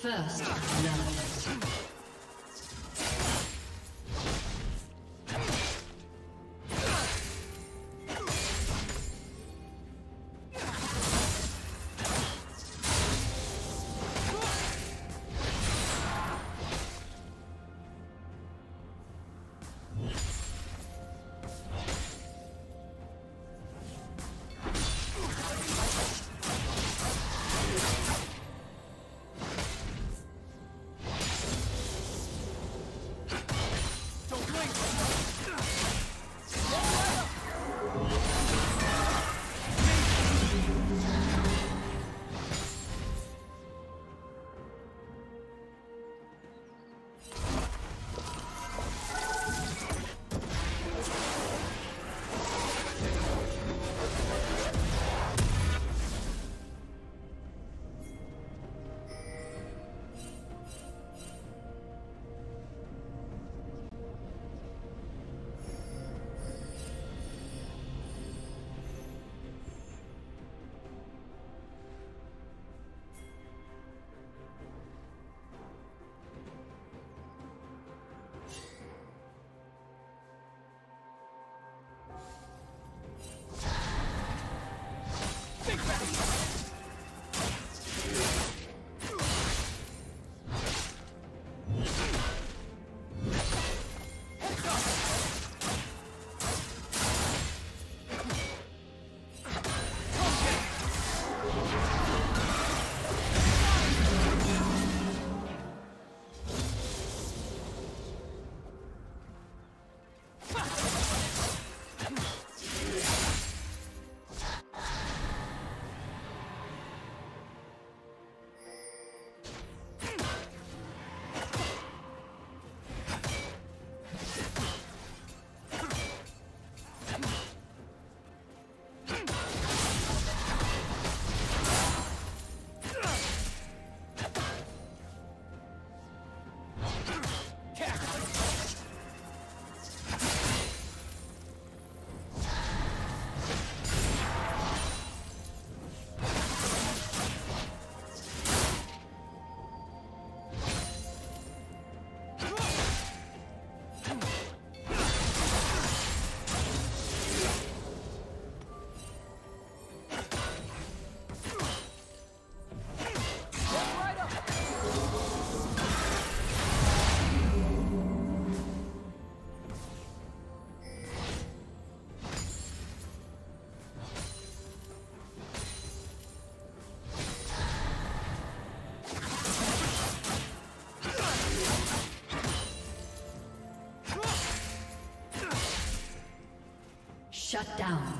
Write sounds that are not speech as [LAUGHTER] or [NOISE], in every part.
First blood. Shut down.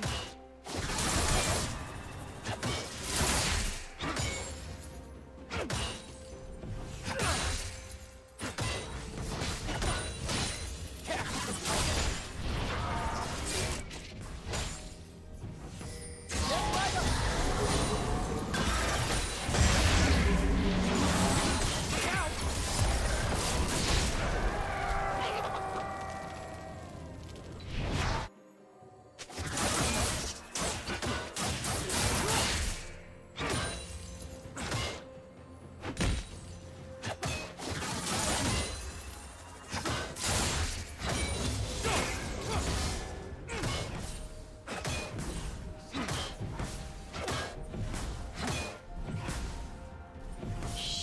Come on!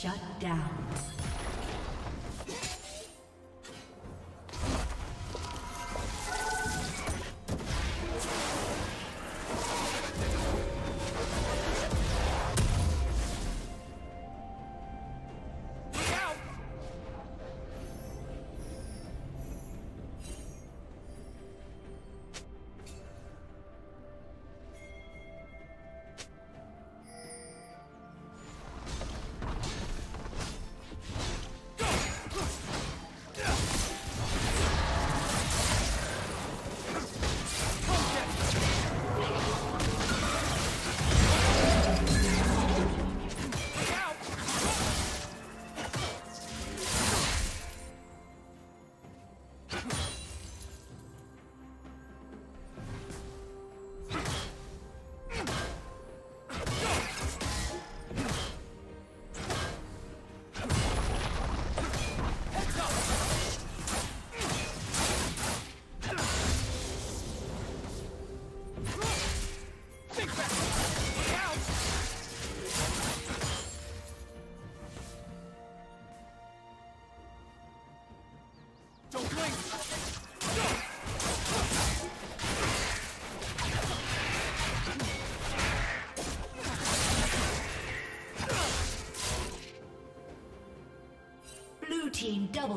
Double you [LAUGHS]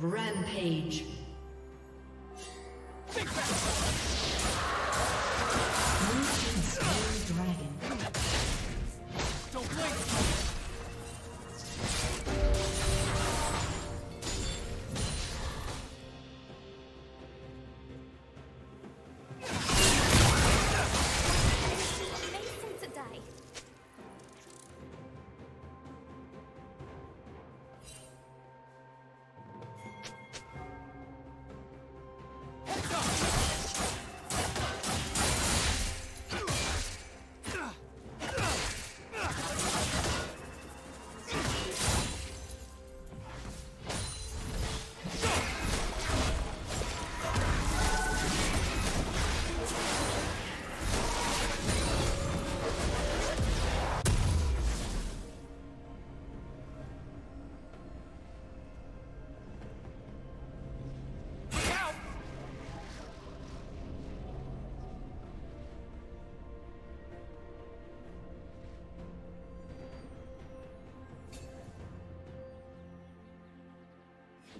Rampage.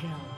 Slain